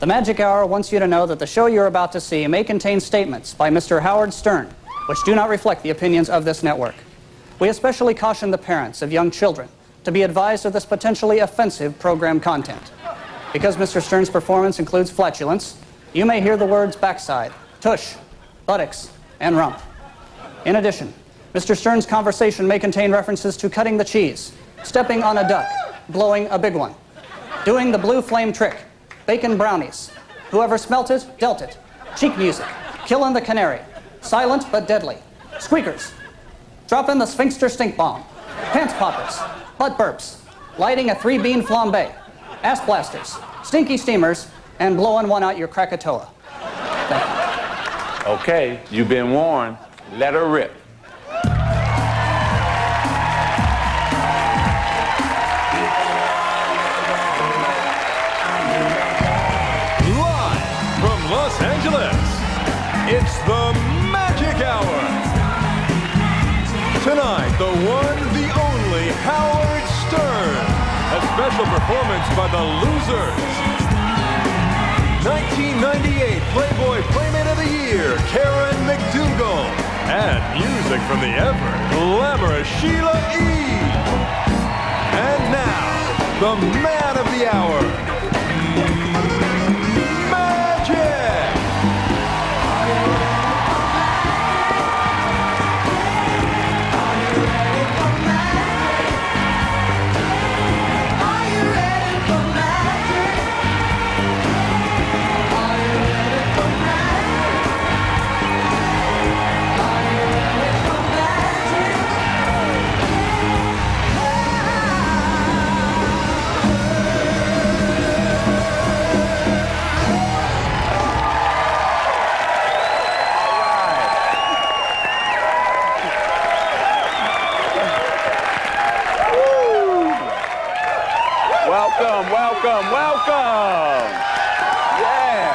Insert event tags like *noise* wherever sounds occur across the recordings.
The Magic Hour wants you to know that the show you're about to see may contain statements by Mr. Howard Stern, which do not reflect the opinions of this network. We especially caution the parents of young children to be advised of this potentially offensive program content. Because Mr. Stern's performance includes flatulence, you may hear the words backside, tush, buttocks, and rump. In addition, Mr. Stern's conversation may contain references to cutting the cheese, stepping on a duck, blowing a big one, doing the blue flame trick, bacon brownies, whoever smelt it, dealt it, cheek music, killing the canary, silent but deadly, squeakers, drop in the sphincter stink bomb, pants poppers, butt burps, lighting a three bean flambe, ass blasters, stinky steamers, and blowing one out your Krakatoa. Okay, you've been warned. Let her rip. Performance by the Losers. 1998 Playboy Playmate of the Year, Karen McDougal. And music from the ever glamorous Sheila E. And now, the man of the hour, Welcome, welcome. Yeah.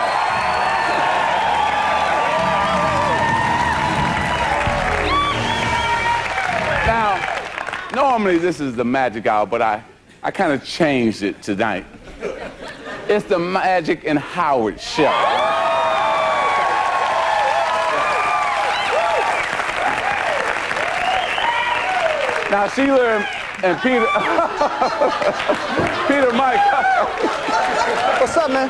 Now, normally this is the magic hour, but I, I kind of changed it tonight. It's the Magic and Howard show. Now, Sheila and, and Peter, *laughs* Peter, Mike, What's up, man?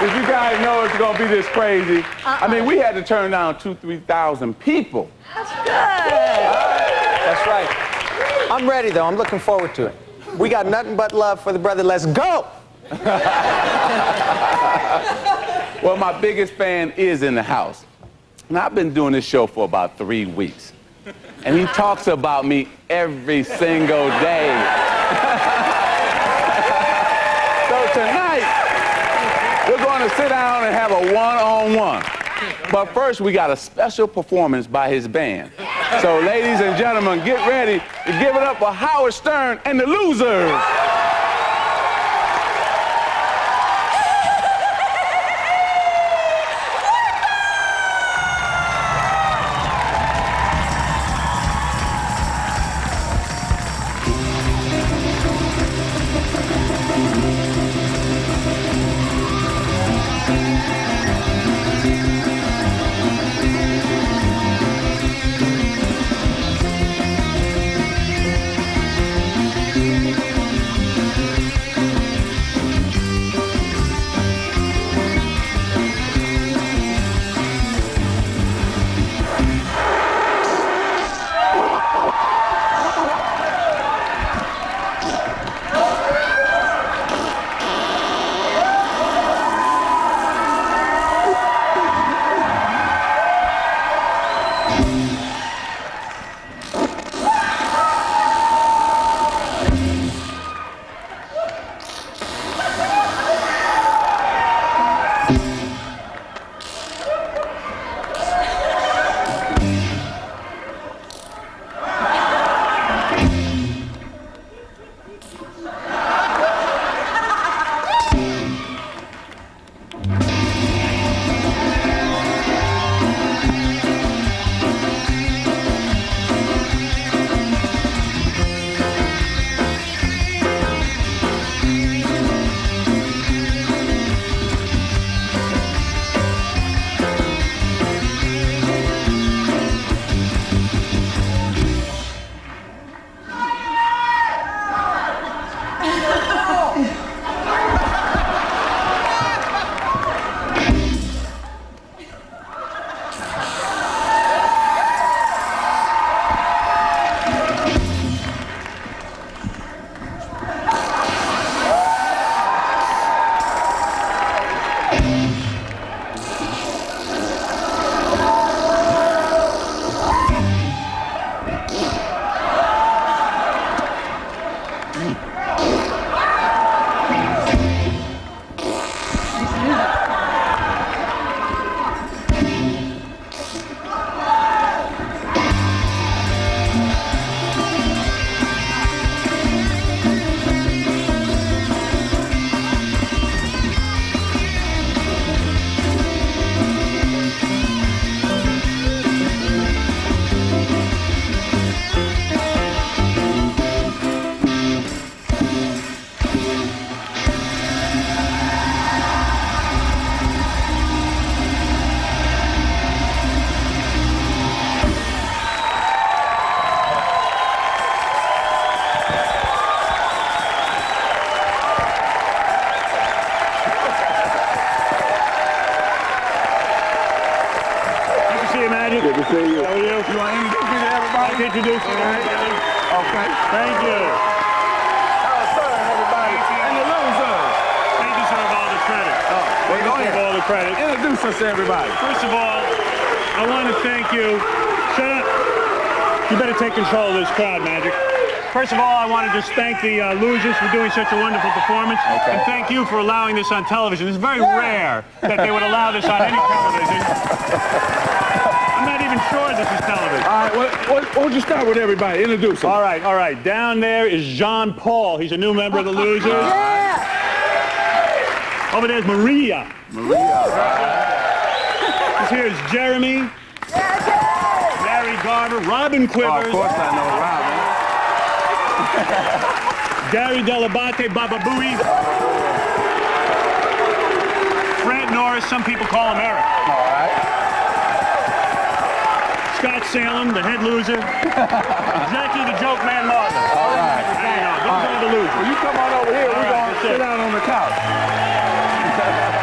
did you guys know it's gonna be this crazy? I mean, we had to turn down two, three thousand people. That's good. That's right. I'm ready, though. I'm looking forward to it. We got nothing but love for the brother. Let's go! *laughs* Well, my biggest fan is in the house. And I've been doing this show for about three weeks. And he talks about me every single day. *laughs* so tonight, we're going to sit down and have a one-on-one. But first, we got a special performance by his band. So, ladies and gentlemen, get ready to give it up for Howard Stern and the Losers. Introduce me to everybody? I'll introduce you. Okay. Thank you. Howard Stern, everybody. And the losers. They deserve all the credit. Oh, They deserve all the credit. Introduce us to everybody. First of all, I want to thank you. Shut up. You better take control of this crowd, Magic. First of all, I want to just thank the uh, losers for doing such a wonderful performance. Okay. And thank you for allowing this on television. It's very rare that they would allow this on any television. *laughs* I'm even sure this is television. All right, what, what, why don't you start with everybody? Introduce them. All right, all right. Down there is Jean Paul. He's a new member of the Losers. *laughs* yeah. Over there's Maria. Maria. This here is Jeremy. Larry Garver. Robin Oh, Quivers. of course I know Robin. *laughs* Gary Dell'Abate, Baba Booey. Fred Norris, some people call him Eric. All right. Scott Salem, the head loser. Jackie the Joke Man Martling. All right. Hang on, those are the Well, you come on over here. All We're right, going to sit it. down on the couch. *laughs*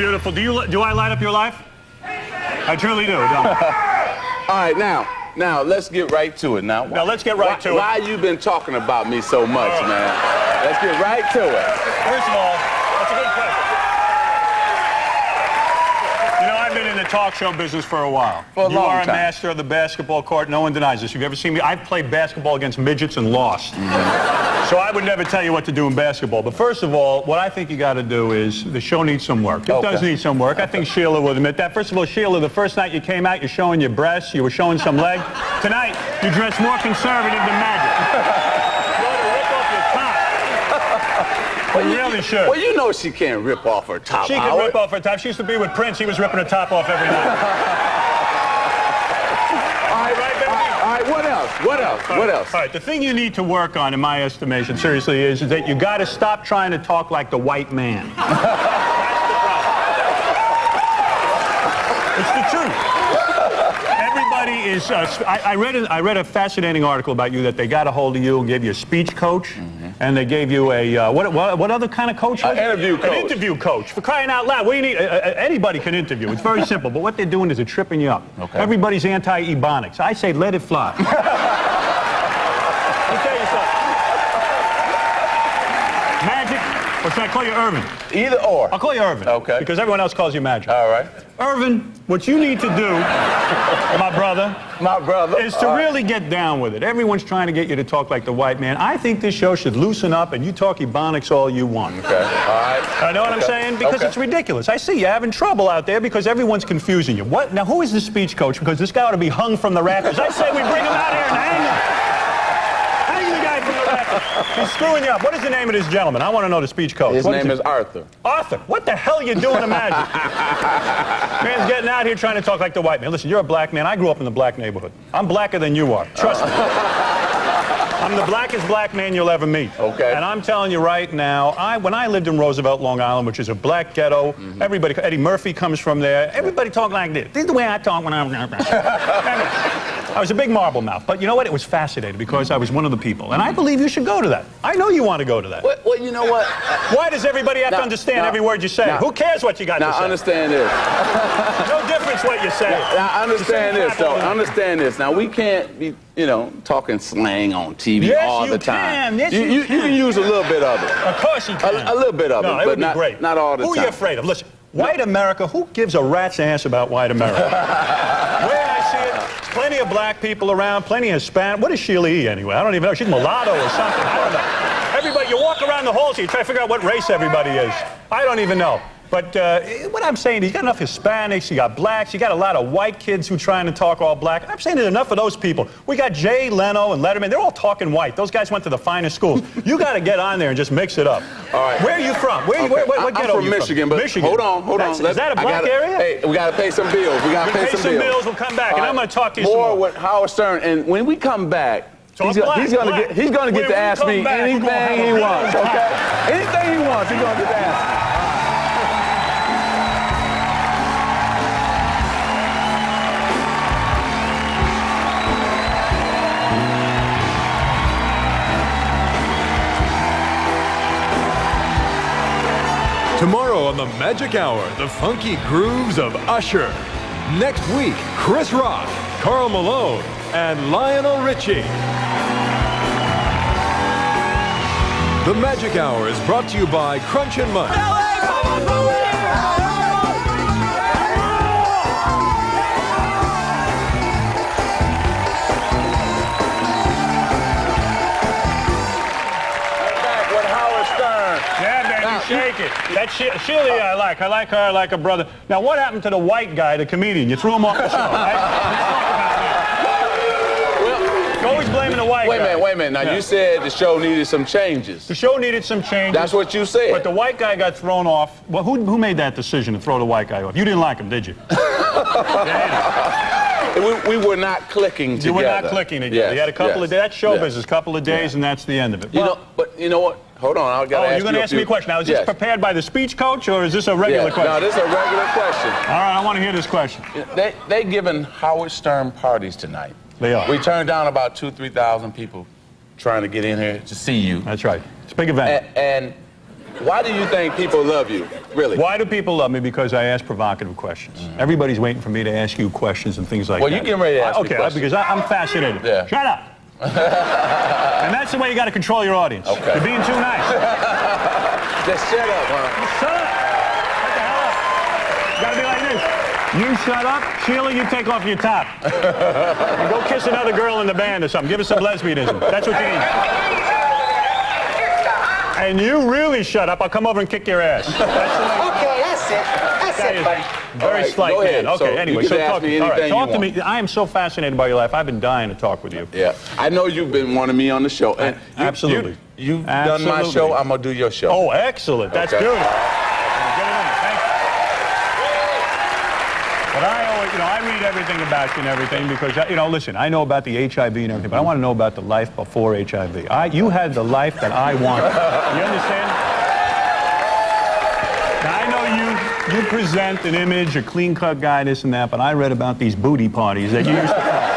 beautiful. Do you do I light up your life? I truly do. Don't *laughs* All right, now, now let's get right to it. Now, Now, let's get right why, to it. Why you been talking about me so much, man? Let's get right to it. First of all, that's a good question. You know, I've been in the talk show business for a while. For a you are a time. master of the basketball court. No one denies this. You've ever seen me? I've played basketball against midgets and lost. So I would never tell you what to do in basketball. But first of all, what I think you got to do is the show needs some work. It Okay. does need some work. I think Sheila would admit that. First of all, Sheila, the first night you came out, you're showing your breasts, you were showing some leg. *laughs* Tonight, you dress more conservative than Magic. You ought to rip off your. You really should. Well, you know she can't rip off her top. She can rip off her top. She used to be with Prince. He was ripping her top off every night. *laughs* All right, Right, baby? all right, what else? What else? What else? All right, the thing you need to work on, in my estimation, seriously, is, is that you got to stop trying to talk like the white man. *laughs* That's the problem. It's the truth. Everybody is. Uh, I, I read. A, I read a fascinating article about you that they got a hold of you and gave you a speech coach, and they gave you a uh, what, what? What other kind of coach? it? interview An coach. interview coach. For crying out loud, what you need? Uh, uh, anybody can interview. It's very *laughs* simple. But what they're doing is they're tripping you up. Okay. Everybody's anti-ebonics. I say let it fly. *laughs* Let me tell you something. Magic, or should I call you Earvin? Either or. I'll call you Earvin. Okay. Because everyone else calls you Magic. All right. Earvin, what you need to do, *laughs* my brother, My brother. is to All right. really get down with it. Everyone's trying to get you to talk like the white man. I think this show should loosen up and you talk Ebonics all you want. Okay. All right. I know what I'm saying? Because Okay. it's ridiculous. I see you having trouble out there because everyone's confusing you. What? Now, who is the speech coach? Because this guy ought to be hung from the rafters. I say we bring him out here and hang him. Hang the guy from the rafters. He's screwing you up. What is the name of this gentleman? I want to know the speech coach. His What name it? is Arthur. Arthur. What the hell are you doing to Magic? *laughs* Man's getting out here trying to talk like the white man. Listen, you're a black man. I grew up in the black neighborhood. I'm blacker than you are. Trust me. *laughs* I'm the blackest black man you'll ever meet. Okay. And I'm telling you right now, I when I lived in Roosevelt, Long Island, which is a black ghetto, Mm-hmm. everybody, Eddie Murphy comes from there. Everybody talk like this. This is the way I talk when I'm. *laughs* I was a big marble mouth, but you know what? It was fascinating because I was one of the people, and I believe you should go to that. I know you want to go to that. Well, well, you know what? Why does everybody have to understand now- every word you say? now- Who cares what you got Now to say? Now, understand this. No difference what you say. Now understand this, though. crap all the time. Understand this. Now we can't be, you know, talking slang on TV Yes, all the time. can. Yes, you, you you, can. use a little bit of it. Of course you can. A- a little bit of no, it, it but not- great. not all the time. who are you afraid of? Listen, white America, who gives a rat's ass about white America? *laughs* Where I see it, plenty of black people around, plenty of Hispanic. What is Sheila E. anyway? I don't even know. She's mulatto or something. I don't know. Everybody, you walk around the halls you try to figure out what race everybody is. I don't even know. But uh, what I'm saying, is you got enough Hispanics, you got blacks, you got a lot of white kids who are trying to talk all black. I'm saying there's enough of those people. We got Jay Leno and Letterman. They're all talking white. Those guys went to the finest schools. *laughs* You got to get on there and just mix it up. All right. Where are you from? Where, where, what, what I'm ghetto from you Michigan, but Michigan. hold on, hold That's- on. Is that a black gotta- area? Hey, we got to pay some bills. We got to pay, pay some bills, we'll come back, and All I'm gonna talk to you some more more. with Howard Stern. And when we come back, Talk He's, gonna- black, he's gonna black. get he's gonna get When to ask me back, anything he wants. Okay, anything he wants, he's gonna get to ask the Magic Hour, the funky grooves of Usher. Next week, Chris Rock, Karl Malone, and Lionel Richie. The Magic Hour is brought to you by Crunch and Munch. That she- Sheila, I like. I like her. I like her brother. Now, what happened to the white guy, the comedian? You threw him off the show. *laughs* right? You're always blaming the white Wait a minute, wait a minute. Now Yeah. you said the show needed some changes. The show needed some changes. That's what you said. But the white guy got thrown off. Well, who, who made that decision to throw the white guy off? You didn't like him, did you? *laughs* We, we were not clicking together. You were not clicking together. Yes, you had a couple yes, of days. That's show yes. business. couple of days, and that's the end of it. You Well, know, but you know what? Hold on, I gotta oh, ask you're going to ask me a question. Now, is this prepared by the speech coach, or is this a regular Yeah. question? No, this is a regular question. All right, I want to hear this question. They they giving Howard Stern parties tonight. They are. We turned down about two, three thousand people trying to get in here to see you. That's right. It's a big event. A- and why do you think people love you? Really? Why do people love me? Because I ask provocative questions. Everybody's waiting for me to ask you questions and things like Mm. Well, that. you getting ready to ask I- Okay, questions. because I, I'm fascinated. Yeah. Shut up. *laughs* and that's the way you got to control your audience. Okay. You're being too nice. *laughs* Just shut up, huh? shut up. What the hell up? You got to be like this. You shut up. Sheila, you take off your top. and go kiss another girl in the band or something. Give us some lesbianism. That's what you need. And you really shut up. I'll come over and kick your ass. That's. Okay, that's it. That's That it, is buddy. very right, slight man. Okay, So anyway, so talk, me all right, talk to want. me. I am so fascinated by your life. I've been dying to talk with you. Yeah. I know you've been wanting me on the show. And you- Absolutely. You, have done my show. I'm gonna do your show. Oh, excellent. That's Okay. beautiful. Get it in. Thank you. But I always, you know, I read everything about you and everything because, you know, listen, I know about the HIV and everything, but I want to know about the life before HIV. I, you had the life that I wanted. You understand? You, present an image, a clean-cut guy, this and that, but I read about these booty parties that you used to call.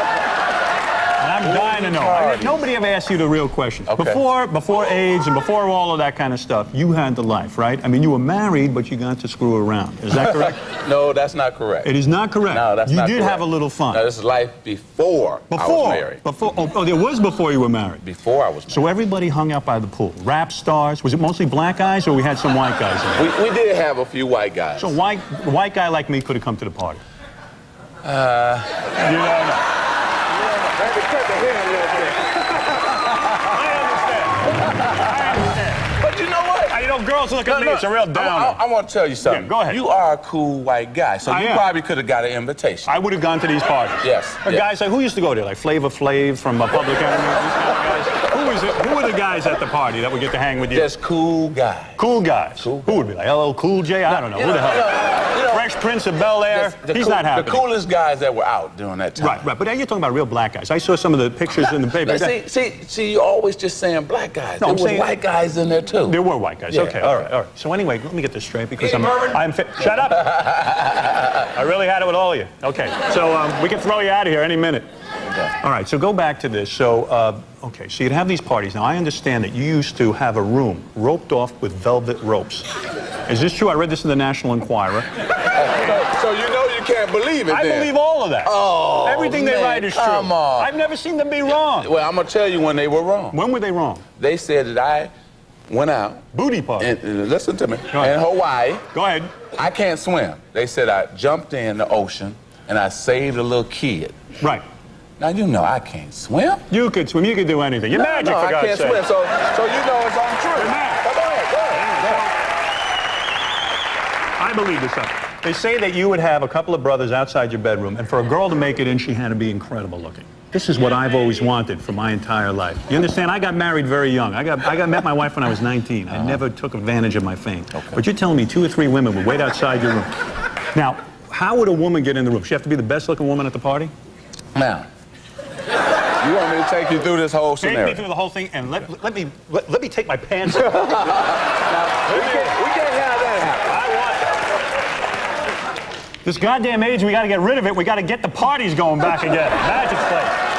I'm dying to know. I mean, parties. nobody ever asked you the real question. Okay. Before, before AIDS and before all of that kind of stuff, you had the life, right? I mean, you were married, but you got to screw around. Is that correct? *laughs* No, that's not correct. it is not correct. No, that's not. you did correct. have a little fun. No, this is life before, I was married. before. Oh, oh, there was before you were married. Before I was married. So everybody hung out by the pool. Rap stars. Was it mostly black guys, or we had some white guys in there? we, we did have a few white guys. So white, a white guy like me could have come to the party. Uh, you don't know. I understand. but you know what? I- You know, girls look at me. It's a real I, downer. I, want to tell you something. Yeah, go ahead. You are a cool white guy, so I you am. probably could have got an invitation. I would have gone to these parties. Yes, yes. Guys like who used to go there? Like Flavor Flav from uh, Public Enemy. these kind of guys. Who is it? Who are the guys at the party that would get to hang with you? Just cool guy. cool guys. Cool Who would be like LL Cool J? I don't know. You who the hell? know, you know, Fresh Prince of Bel Air. He's cool- not happy. The coolest guys that were out during that time. Right, right. But now you're talking about real black guys. I saw some of the pictures in the paper. See, see, see, you're always just saying black guys. No, there I'm was saying- white guys in there too. There were white guys. Yeah, okay, all okay. right, all right. So anyway, let me get this straight because I'm, I'm fit. Shut up. *laughs* I really had it with all of you. Okay, so um, we can throw you out of here any minute. All right, so go back to this. So, uh, okay, so you'd have these parties. Now, I understand that you used to have a room roped off with velvet ropes. Is this true? I read this in the National Enquirer. *laughs* So, you know you can't believe it I then. believe all of that. Oh, Everything they write is true. come on. I've never seen them be wrong. Well, I'm gonna tell you when they were wrong. When were they wrong? They said that I went out Booty party. and and listen to me in Hawaii. Go ahead. I can't swim. They said I jumped in the ocean and I saved a little kid. Right. Now you know I can't swim. You could swim. You could do anything. You're No, magic, no, for I God's can't swim. So, so you know it's untrue. You're mad. Go ahead, go ahead. I believe this stuff. They say that you would have a couple of brothers outside your bedroom, and for a girl to make it in, she had to be incredible looking. This is what I've always wanted for my entire life. You understand? I got married very young. I got, I got met my wife when I was 19. I uh-huh. never took advantage of my fame. But you're telling me two or three women would wait outside your room. Now, how would a woman get in the room? She have to be the best looking woman at the party? Now, You want me to take you through this whole scenario? Take me through the whole thing and let, let me let, let me take my pants off. *laughs* we, can't, we can't have that happen. I want that. This goddamn age, we got to get rid of it. We got to get the parties going back again. *laughs* Magic place.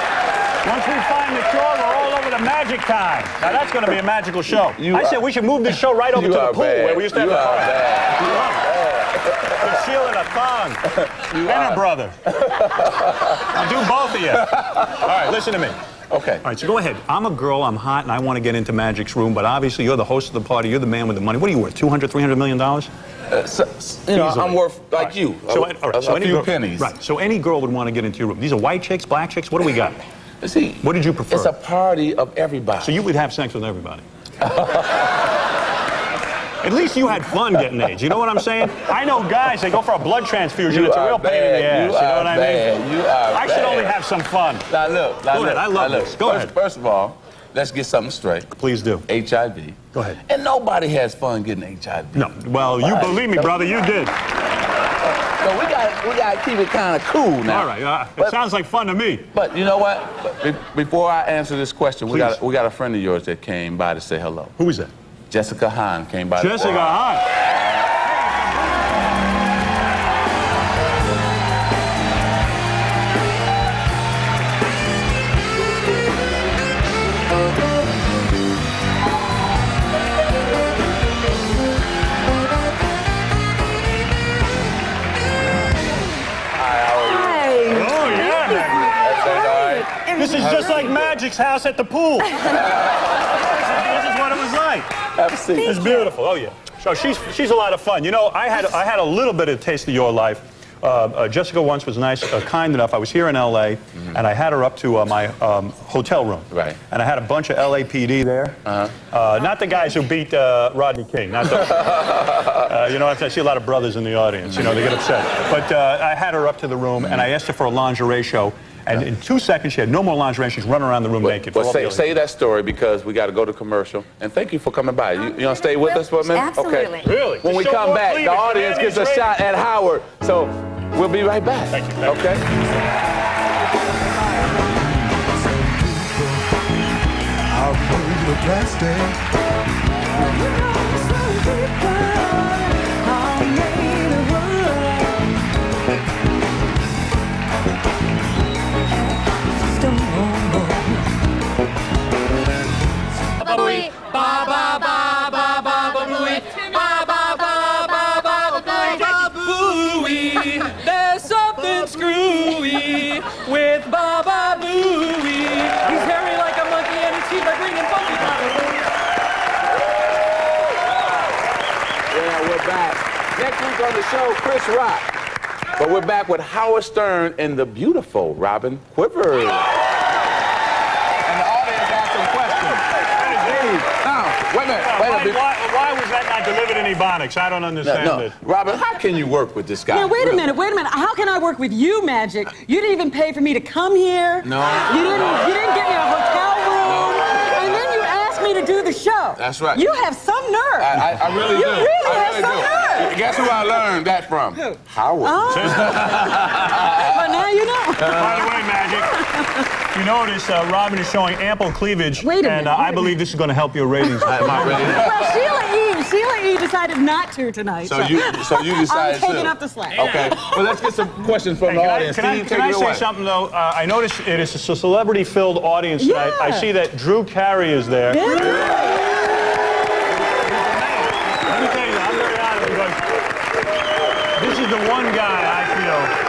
Once we find the cure, we're all over the magic time. Now that's going to be a magical show. You I said we should move this show right over to the pool bad. where we used to have you the party. You are bad. And a thong. *laughs* and are- a brother. *laughs* I'll do both of you. All right, listen to me. Okay. All right, so go ahead. I'm a girl, I'm hot, and I want to get into Magic's room, but obviously you're the host of the party, you're the man with the money. What are you worth, 200, 300 million dollars? Uh, so, you know, I'm worth like you. So, a, all right, a- so a any few girl, pennies. Right, so any girl would want to get into your room. These are white chicks, black chicks, what do we got? See, What did you prefer? It's a party of everybody. So you would have sex with everybody. At least you had fun getting AIDS. You know what I'm saying? I know guys, they go for a blood transfusion. You it's a real pain in the ass. You You, know what I bad. mean? You are I should bad. only have some fun. Now look, now Go look, ahead, I love now look. this. Go first, ahead. First of all, let's get something straight. Please do. HIV. Go ahead. And nobody has fun getting HIV. No, well, you believe me, brother, you did. So we got we got to keep it kind of cool now. All right, uh, it But- sounds like fun to me. But you know what? Be- before I answer this question, we got we got a friend of yours that came by to say hello. Who is that? Jessica Hahn came by. to- Jessica Hahn. Magic's house at the pool. *laughs* this is what it was like. Have a seat. It's beautiful. Oh yeah. So she's she's a lot of fun. You know, I had I had a little bit of taste of your life. Uh, uh, Jessica once was nice, uh, kind enough. I was here in L.A. and I had her up to uh, my um, hotel room. Right. And I had a bunch of LAPD there. Uh-huh. not the guys who beat uh, Rodney King. Not *laughs* uh, you know, I see a lot of brothers in the audience. You know, they get upset. But uh, I had her up to the room and I asked her for a lingerie show. And in two seconds, she had no more lingerie. She's running around the room naked. for Well, all say, say that story because we got to go to commercial. And thank you for coming by. You, you want to stay with us for a minute? Absolutely. Okay. Really? When we come back, the audience gets a ready. shot at Howard. So we'll be right back. Thank you, thank you. okay? Bubbly. Ba ba ba ba ba ba booey. Ba ba ba ba ba ba booey. There's something screwy with Baba Booey. He's hairy like a monkey and his teeth are green and funky. Yeah, we're back. Next week on the show, Chris Rock. But we're back with Howard Stern and the beautiful Robin Quivers. And the audience has some questions. Now, wait a minute, wait a Why, minute. why, why was that not delivered in Ebonics? I don't understand no. it. Robin, how can you work with this guy? Now, wait a minute, wait a minute. How can I work with you, Magic? You didn't even pay for me to come here. No. You didn't. You didn't get me a hotel room. And then you asked me to do the show. That's right. You have some nerve. I, I, I really You do. really I have really some do. nerve. Guess who I learned that from? Who? Howard. Oh. *laughs* but now you know. By the way, Magic, you notice uh, Robin is showing ample cleavage, Wait a and minute, uh, wait I a believe this is going to help your ratings. *laughs* Am I ready? well, Sheila E. Sheila E. decided not to tonight. So you, so you *laughs* decided I'm taking to. up the slack. Okay. Well, let's get some questions from Hey, the can I, audience. can I, can take I say away. something, though? Uh, I notice it is a celebrity-filled audience tonight. I see that Drew Carey is there. Yeah. Let me tell you, I'm very honest because this is the one guy I feel.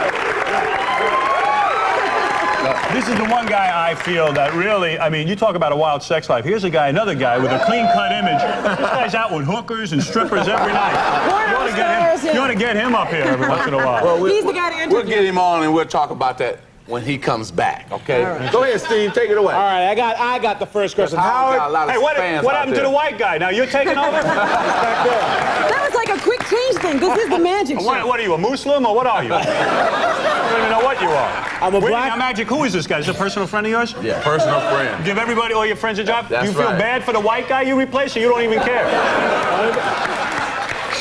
This is the one guy I feel that really, I mean, you talk about a wild sex life. Here's a guy, another guy with a clean-cut image. This guy's out with hookers and strippers every night. You ought to get him, you ought to get him up here every once in a while. Well, we- He's the guy to We'll get him on and we'll talk about that when he comes back. Okay. Go ahead, Steve. Take it away. All right, I got I got the first question. Howard got a lot of Hey, what, fans what out happened to the white guy? Now you're taking over? *laughs* That was like a quick change thing. This is the magic what, what are you, a Muslim or what are you? *laughs* I don't even know what you are. I'm a Wait, black- now, Magic, who is this guy? Is this a personal friend of yours? Yeah, personal friend. Give everybody, all your friends a job? That's you feel right. bad for the white guy you replace or you don't even care? *laughs*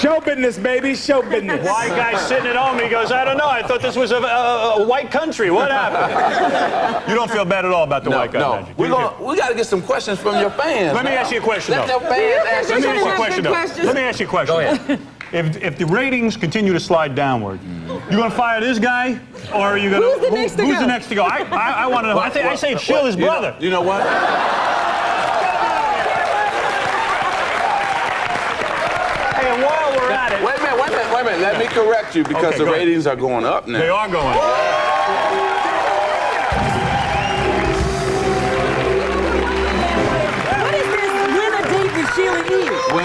Show business, baby. Show business. White guy sitting at home, he goes, I don't know. I thought this was a, a, a white country. What happened? *laughs* you don't feel bad at all about the No, white guy, no. We're gonna, we got to get some questions from your fans. Let me now. ask you a question, Let though. your fans ask Let me ask you a question, though. questions. Let me ask you a question. Go ahead. If, if the ratings continue to slide downward, you gonna fire this guy, or are you gonna? Who's the next to who's go? the next to go? I, I, I want to know. I think I say What- chill what- his you know- brother. You know what? Hey, and while we're at it, Wait a minute, wait a minute, wait a minute. Let me correct you because Okay, the go ahead. ratings are going up now. they are going. What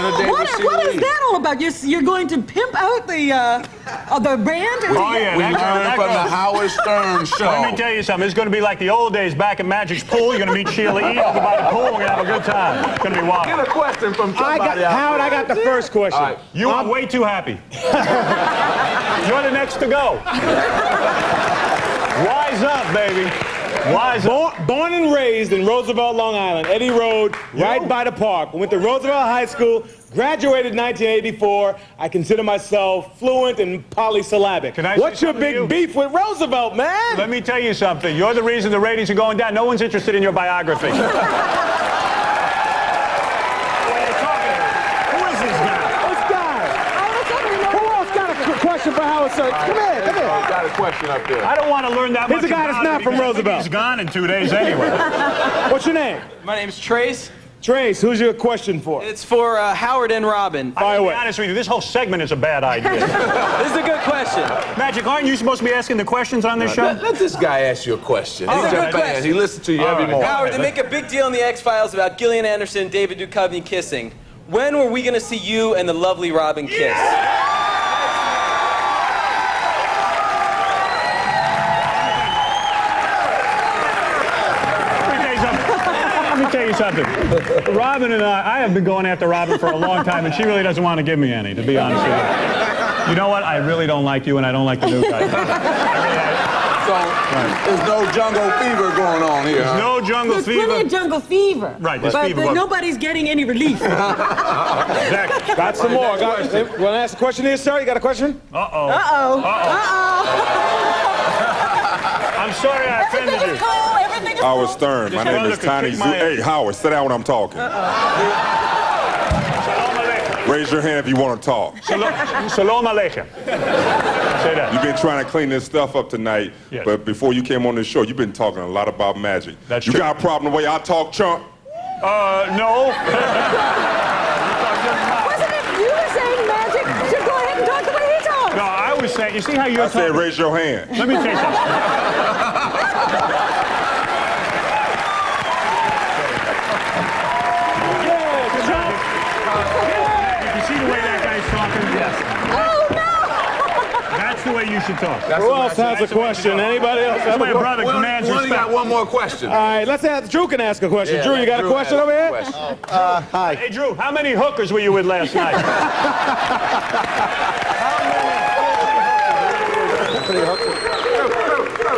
what, with Sheila What is that all about? You're, you're going to pimp out the uh, uh, the band? Oh yeah, We that, learned that from the. Howard Stern show. Let me tell you something. It's going to be like the old days back at Magic's pool. You're going to meet Sheila E. over by the pool. We're going to have a good time. It's going to be wild. Get a question from I somebody got, out Howard, there. I got the first question. All right. You are way too happy. *laughs* You're the next to go. Wise up, baby. Wise. Born, born and raised in Roosevelt, Long Island, Eddie Road, right by the park. Went to Roosevelt High School, graduated 1984. I consider myself fluent and polysyllabic. Can I What's your big you? beef with Roosevelt, man? Let me tell you something. You're the reason the ratings are going down. No one's interested in your biography. *laughs* Who is this guy? This guy. Who else got a qu- question for Howard Stern? Come here, come here. Got a question up there. I don't want to learn that Here's much a guy that's not from because I think Roosevelt. He's gone in two days anyway. *laughs* What's your name? My name's Trace. Trace, who's your question for? It's for uh, Howard and Robin. Fire I'll be away. honest with you, this whole segment is a bad *laughs* idea. This is a good question. Magic, aren't you supposed to be asking the questions on this show? Let, let this guy ask you a question. It's He's a good question. He listens to you All every right. morning. Howard, they make a big deal in the X Files about Gillian Anderson and David Duchovny kissing. When were we going to see you and the lovely Robin kiss? Let you something. Robin and I, I have been going after Robin for a long time, and she really doesn't want to give me any, to be honest with you. You know what? I really don't like you, and I don't like the new guy. *laughs* So there's no jungle fever going on here. huh? No jungle There's plenty of jungle fever. Right, there's but fever, but- nobody's getting any relief. *laughs* Exactly. Got some more. Got, want to ask a question here, sir? You got a question? Uh-oh. Uh-oh. Uh-oh. Uh-oh. *laughs* I'm sorry I offended Everything is cool. Everything is Howard. Stern. My name is Tiny Zoo. Hey, Howard, sit down when I'm talking. Shalom Aleichem. Raise your hand if you want to talk. Shalom- Aleichem. Say that. You've been trying to clean this stuff up tonight, Yes. but before you came on this show, you've been talking a lot about magic. That's you true. got a problem the way I talk, chump? Uh, no. *laughs* Wasn't it you were saying magic should go ahead and talk the way he talks? No, I was saying, you see how you're I said raise your hand. Let me tell you something. If you see the way that guy's talking, yes. Oh, no! That's the way you should talk. Who else has a question? Anybody else That's have a why a brother We only, commands we only got one more question. All right, let's ask. Drew can ask a question. Yeah, Drew, you let got a question over a here? question. Hi. Hey, Drew, how many hookers were you with last night? *laughs*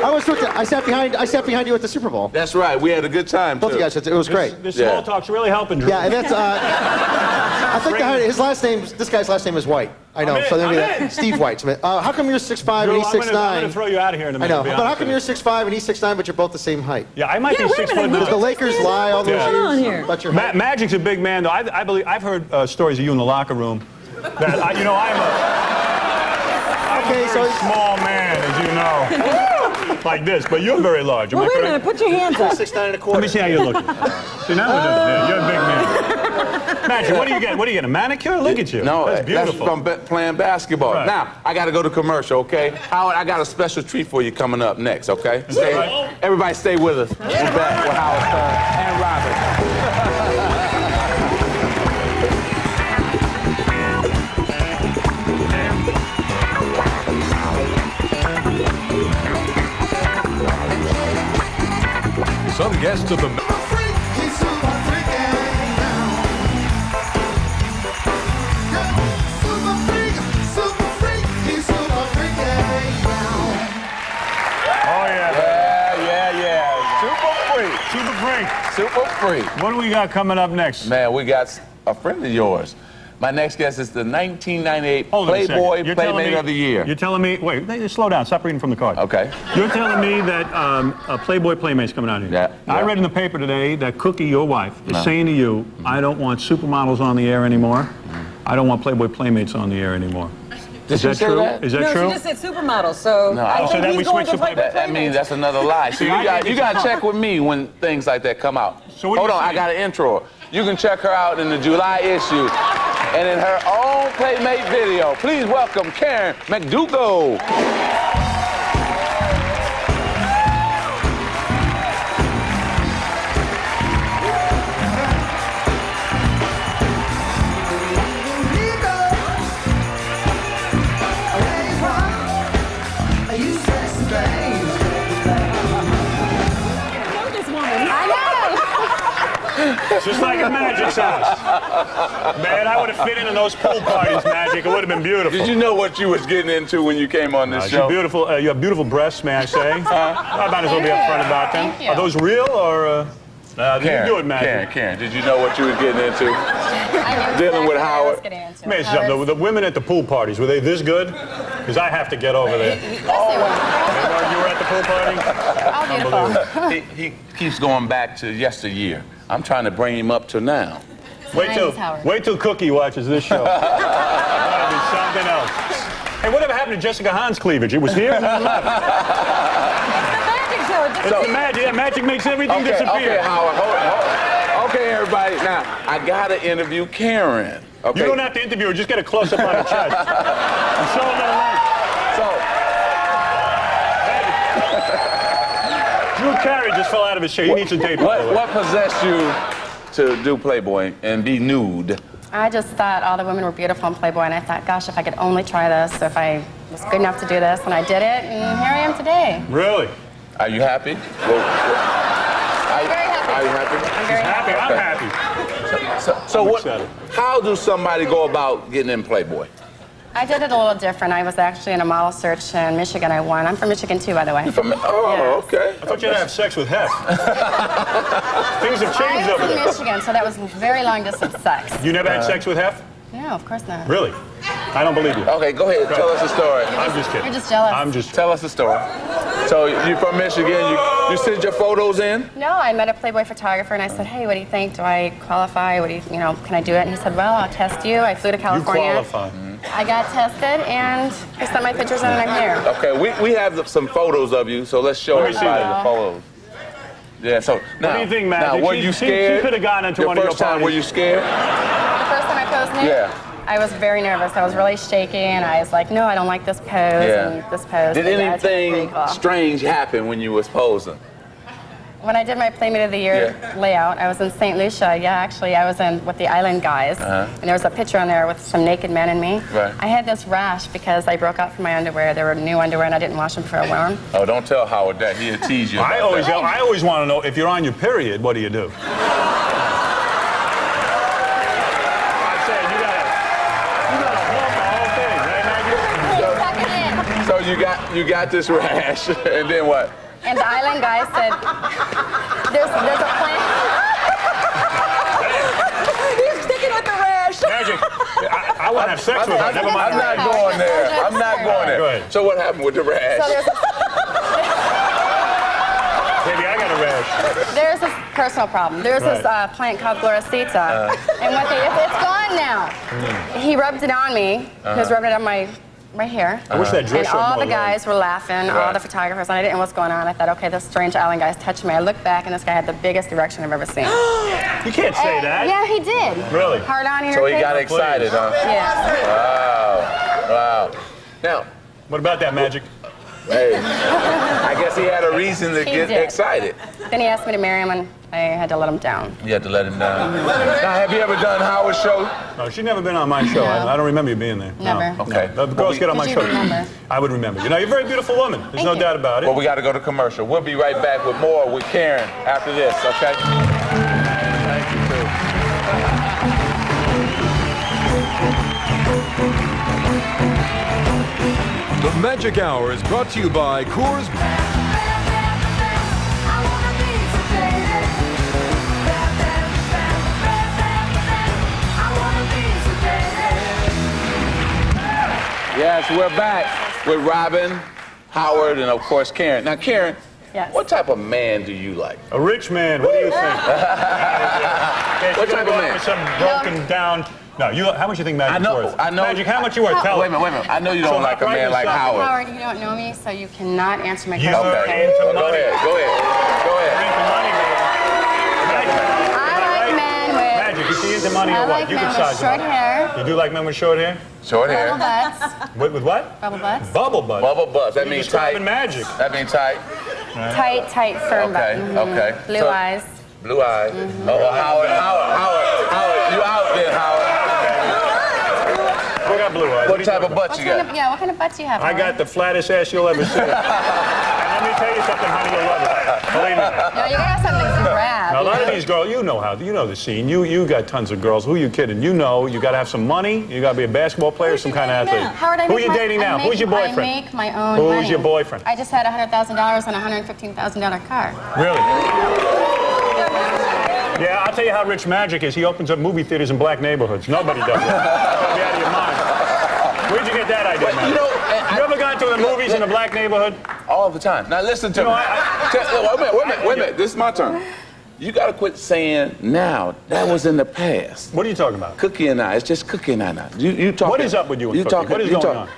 I was with the, I sat behind I sat behind you at the Super Bowl. That's right. We had a good time Both too. of you guys, it was great. This Yeah. small talk's really helping, Drew. Yeah, and that's uh, *laughs* I think the, his last name this guy's last name is White. I know. I'm so maybe I'm that in. Steve White. Uh, how come you're 6'5 Drew, and he's I'm gonna, I'm gonna throw you out of here in a I minute. I know. But how come you're 6'5 and he's 6'9 but you're both the same height? Yeah, I might Yeah, be wait a six foot would the Lakers lie all those Yeah. What's going on years about your Ma- height? Magic's a big man, though. I, I believe I've heard uh, stories of you in the locker room. That I, you know, I'm a, Okay, so very he's small man, as you know, *laughs* like this. But you're very large. Am Well, I wait a correct? minute. Put your hands up. 6'9 and a quarter. Let me see how you're looking. See now we're doing. Yeah, you're a big man. *laughs* What do you get? What do you get? A manicure? Look at you. No, that's beautiful. that's, from playing basketball. Right. Now, I got to go to commercial, okay? Howard, I got a special treat for you coming up next, okay? Stay, right. everybody stay with us. We're back with Howard Stern and Robin. Some guests of the Super free. What do we got coming up next? Man, we got a friend of yours. My next guest is the 1998 Hold on a second. Playboy Playmate me- of the Year. You're telling me, wait, slow down, stop reading from the card. Okay. You're telling me that um, a Playboy Playmate's coming out here. Yeah, I read in the paper today that Cookie, your wife, is No. saying to you, I don't want supermodels on the air anymore. I don't want Playboy Playmates on the air anymore. Did is she that say true? that? Is that no, true? she just said supermodel, so No, I I- think So then he's we going switch to to play Playboy. That, that means that's another lie. So you got you got to check with me when things like that come out. So what Hold you on, I got an intro. You can check her out in the July issue, and in her own Playmate video. Please welcome Karen McDougal. Just like a Magic's house. Man, I would have fit in in those pool parties, Magic. It would have been beautiful. Did you know what you was getting into when you came on this Uh, show? you're beautiful. Uh, you have beautiful breasts, may I say? *laughs* I might as well be upfront about them. Thank you. Are those real or? Uh, uh, you do it, Magic. Karen, Karen, did you know what you was getting into? I Dealing with exactly I Howard. was getting into. Let me ask you something. The, the women at the pool parties, were they this good? Because I have to get over there. Yes, they were. You were at the pool party? All beautiful. he, he keeps going back to yesteryear. I'm trying to bring him up to now. Wait till, Howard. wait till Cookie watches this show. *laughs* That'll be something else. Hey, whatever happened to Jessica Hahn's cleavage? It was here? the *laughs* magic show. It's the magic. Yeah, magic makes everything Okay, disappear. okay, Howard, hold, hold. Okay, everybody. Now, I gotta interview Karen. Okay. You don't have to interview her. Just get a close up on her chest. *laughs* And show her the link. Drew Carey just fell out of his chair. He needs a date. What, what possessed you to do Playboy and be nude? I just thought all the women were beautiful in Playboy, and I thought, gosh, if I could only try this, if I was good enough to do this, and I did it, and here I am today. Really? Are you happy? Well, well, I'm very happy. Are you happy? I'm very Happy. happy. I'm happy. So, so I'm what? excited. How do somebody go about getting in Playboy? I did it a little different. I was actually in a model search in Michigan. I won. I'm from Michigan too, by the way. From, oh, okay. I thought you had to have sex with Hef. *laughs* Things have changed I over was in there. Michigan, so that was very long distance sex. You never had uh, sex with Hef? No, of course not. Really? I don't believe you. Okay, go ahead. Tell us a story. I'm just kidding. You're just jealous. I'm just. Tell us a story. So you're from Michigan? You you send your photos in? No, I met a Playboy photographer and I said, hey, what do you think? Do I qualify? What do you, you know, can I do it? And he said, well, I'll test you. I flew to California. You California. qualify. I got tested and I sent my pictures in and I'm here. Okay, we, we have some photos of you, so let's show Let me see everybody the photos. Yeah, so now, do you think, now were She- you she- she scared? coulda gone into your one of your first time. Were you scared? The first time I posed nude, Yeah. I was very nervous. I was really shaky and I was like, no, I don't like this pose Yeah. and this pose. Did But yeah, it's anything cool. strange happen when you was posing? When I did my Playmate of the Year Yeah. layout, I was in St. Lucia. Yeah, actually, I was in with the Island Guys, Uh-huh. and there was a picture on there with some naked men and me. Right. I had this rash because I broke out from my underwear. There were new underwear, and I didn't wash them for a while. Oh, don't tell Howard that. He'll tease you. I always, that. I always want to know if you're on your period, what do you do? *laughs* I said you gotta, you gotta hold the whole thing, right, Maggie? Tuck it in. So you got you got this rash, *laughs* and then what? And the Island guy said, "There's, there's a plan." He's sticking with the rash. Magic. I, I want to have sex I'm, with her. I'm- Never mind. I'm not going there. I'm not going Go there. ahead. So what happened with the rash? So there's a, Baby, I got a rash. there's this personal problem. There's this uh, plant called Gloricita, and what they, it's, it's gone now. He rubbed it on me. He was Uh-huh. rubbing it on my right here. I wish that dress And all the guys were laughing, all the photographers, and I didn't know what's going on. I thought, okay, this strange island guy's touching me. I looked back, and this guy had the biggest erection I've ever seen. *gasps* You can't say that. Yeah, he did. Really? Hard on here. So he got excited, huh? Yeah. Wow. Wow. Now, What about that, Magic? Hey, I guess he had a reason to He get did. excited. Then he asked me to marry him, and I had to let him down. You had to let him down. Now, have you ever done Howard's show? No, she's never been on my show. I, I don't remember you being there. No. Okay. No. The girls get on my show. remember? I would remember. You know, you're a very beautiful woman. There's Thank no you. doubt about it. Well, we got to go to commercial. We'll be right back with more with Karen after this, okay? The Magic Hour is brought to you by Coors. Yes, we're back with Robin, Howard, and of course Karen. Now, Karen, Yes. What type of man do you like? A rich man. What do you think? *laughs* what type of man? Some broken down no, you. How much you think Magic's I know- worth? I know- Magic, how much you worth? Tell Wait a minute, wait a minute. I know you don't So like a man like. Howard. Howard, you don't know me, so you cannot answer my You question. are Okay. into Well, go ahead, go ahead, go ahead. I like men with Magic, is he into money I or what? like you men can with size short him hair, You do like men with short hair? Short bubble hair. butts, *laughs* With, with what? bubble butts, Bubble butt. Bubble butts. That You means tight. magic. That means tight. tight, tight, firm Okay, button. Mhm. okay. Blue So- eyes. Blue eyes. Oh, well, Howard, Howard, Howard, Howard, you out there, Howard. I got blue eyes. What type of butt What you kind got? of, yeah, what kind of butt do you have? I Howard? got the flattest ass you'll ever see. *laughs* and let me tell you something, honey, you'll love it. Believe me. No, you gotta have something to grab. Now, a lot you of these girls, you know how, you know the scene. You you got tons of girls. Who are you kidding? You know, you got to have some money. You got to be a basketball player, some kind of athlete. Howard, I Who make you my- dating I now? make- Who's your boyfriend? I make my own Who's money. your boyfriend? I just had $100,000 on a $115,000 car. Really? Yeah, I'll tell you how rich Magic is. He opens up movie theaters in black neighborhoods. Nobody does that. Be out of your mind. Where'd you get that idea, you know, I- you ever gone to the movies in a black neighborhood? All the time. Now listen to You know, me. I- Tell- wait a minute, wait a minute, wait a minute. This is my turn. You got to quit saying now. That was in the past. What are you talking about? Cookie and I. It's just Cookie and I now. You, you talking. What is up with you and you Cookie? talking- What is going talk- on?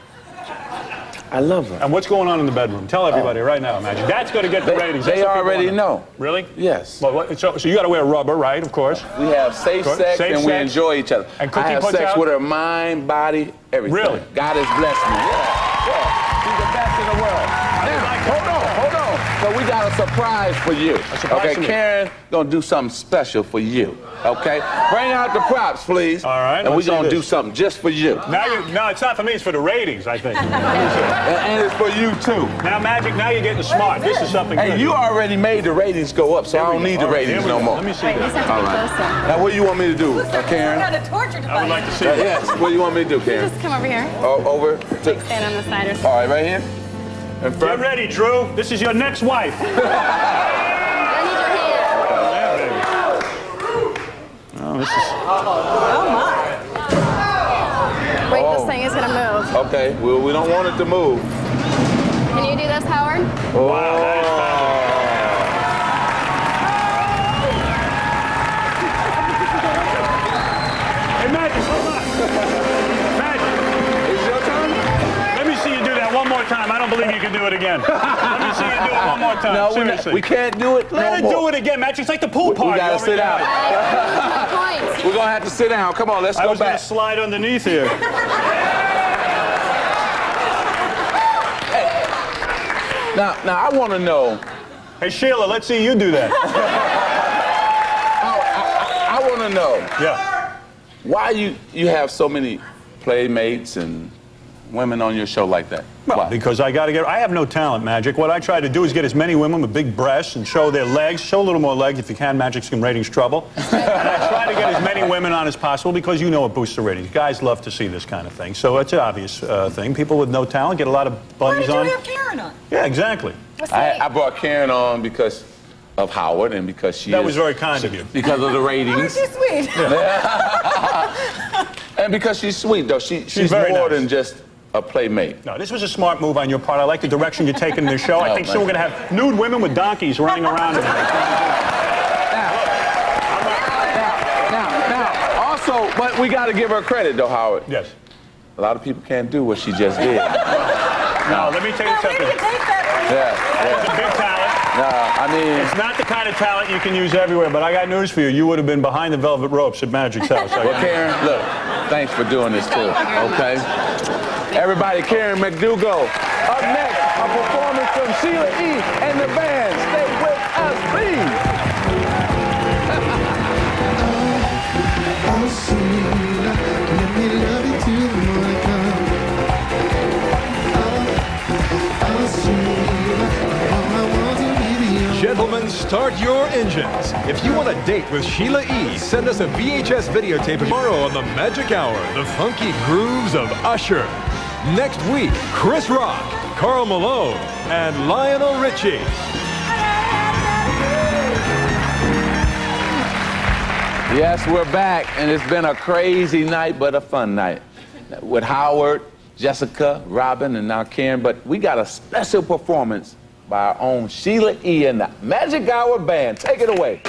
I love her. And what's going on in the bedroom? Tell oh. everybody right now, Magic. That's going to get the They- ratings. they That's people already know. Really? Yes. Well, what, so, so you got to wear rubber, right? Of course. We have safe sex Safe and we enjoy each other. And Cookie I have sex out? with her mind, body, everything. Really? God has blessed me. Yeah. Yeah. She's the best in the world. Now, on, hold on. So we got a surprise for you. surprise okay, for me. Karen gonna do something special for you. Okay? Bring out the props, please. All right, And we're gonna do something just for you. Now you, no, it's not for me. It's for the ratings, I think. *laughs* And, and it's for you too. now, Magic, now you're getting smart. This is something Hey, good. you already made the ratings go up, so I don't need the All right, ratings no go. more. Let me see Wait, you this. just have All to be right. closer. Now, what do you want me to do, uh, Karen? Uh, a torture I would like to see it. yes. What do you want me to do, Karen? Just come over here. Oh, over. To, Stand on the side or something. all right, right here. In Get ready, Drew. This is your next wife. I need your hand. Yeah, baby. Oh, this is. Wait, this oh. thing is gonna move. Okay. Well, we don't want it to move. Can you do this, Howard? Oh. Wow, believe you can do it again. *laughs* Let me see you do it one more time. No, we, Seriously. we can't do it. Let no her more. do it again, Magic. It's like the pool We- we party. gotta sit here. down. We're gonna have to sit down. Come on, let's I go was going back. to slide underneath here. *laughs* Now, now I want to know. Hey, Sheila, let's see you do that. *laughs* I, I want to know Yeah. why you you have so many playmates and women on your show like that. Well, why? because I got to get. I have no talent, Magic. What I try to do is get as many women with big breasts and show their legs. Show a little more legs if you can. Magic's in ratings trouble. *laughs* and I try to get as many women on as possible because you know it boosts the ratings. Guys love to see this kind of thing, so it's an obvious uh, thing. People with no talent get a lot of Why bunnies did you on. have Karen on? Yeah, exactly. What's I, I brought Karen on because of Howard and because she That is- was very kind of you. because of the ratings. *laughs* She's sweet. *laughs* and because she's sweet though. She, she's, very more nice. than just a playmate. No, this was a smart move on your part. I like the direction you're taking the show. I Oh, think soon we're going to have nude women with donkeys running *laughs* around. Now, now, now. also, but we got to give her credit though, Howard. yes. A lot of people can't do what she just did. Now, let me tell you Maybe something. take that. Yeah, It's yeah. a big talent. Nah, I mean, It's not the kind of talent you can use everywhere, but I got news for you. You would have been behind the velvet ropes at Magic's house. I well, Karen, look, thanks for doing this too. Okay. Everybody, Karen McDougal. Up next, a performance from Sheila E. and the band. Stay with us, please. Gentlemen, start your engines. If you want a date with Sheila E., send us a VHS videotape tomorrow on the Magic Hour, the funky grooves of Usher. Next week, Chris Rock, Karl Malone, and Lionel Richie. Yes, we're back, and it's been a crazy night, but a fun night with Howard Jessica, Robin, and now Karen. But we got a special performance by our own Sheila E. and the Magic Hour Band. Take it away.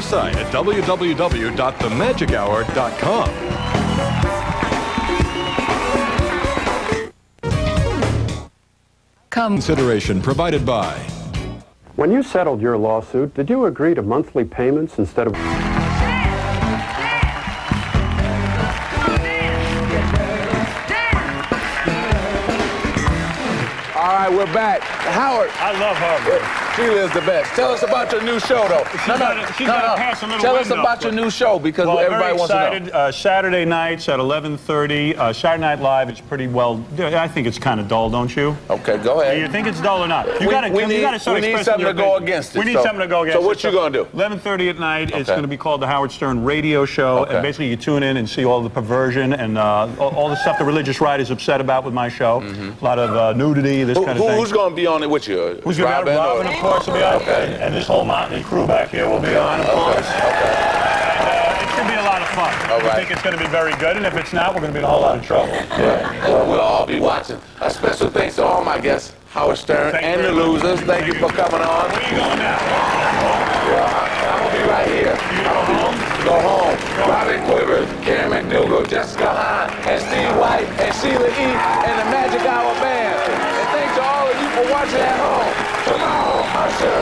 Website at www.themagichour.com. Consideration provided by When you settled your lawsuit, did you agree to monthly payments instead of... All right, we're back. Howard. I love Howard. Sheila is the best. Tell us about your new show, though. She's gotta- she's gotta pass a little Tell us window. about your new show because well, everybody very wants to know. excited. Uh, Saturday nights at 11:30. Uh, Saturday Night Live. It's pretty well. I think it's kind of dull, don't you? Okay, go ahead. Do you think it's dull or not? You We- gotta, we you need- gotta start we need something to go against it, We need so- something to go against. so what you gonna do? 11:30 at night. It's going to be called the Howard Stern Radio Show, Okay. and basically you tune in and see all the perversion and uh, all, the stuff the religious right is upset about with my show. A lot of uh, nudity, this Who, kind of thing. who's going to be on it with you? Who's going to be on? Robin, of course, will be on. Okay. And this whole motley crew back here will be on, of course. And, uh, it should be a lot of fun. All I think it's going to be very good, and if it's not, we're going to be in a whole lot of trouble. Well, we'll all be watching. A special thanks to all my guests, Howard Stern Thank and the losers. Thank, you for coming on. Where are you going now? I, I'm going to be right here. I'm go home. Robin Quivers, Karen McDougal, Jessica Hahn, and Steve White, and Sheila E., and the Magic Hour Band watching at home. Come on, Usher.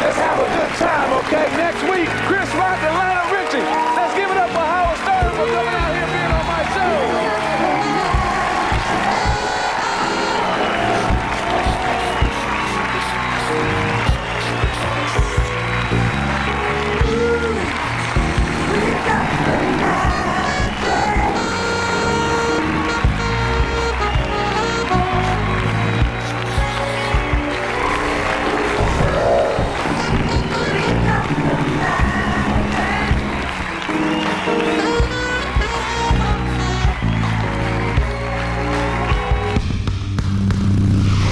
Let's have a good time, okay? Next week, Chris Rock and Lionel Richie. Let's give it up for Howard Stern for coming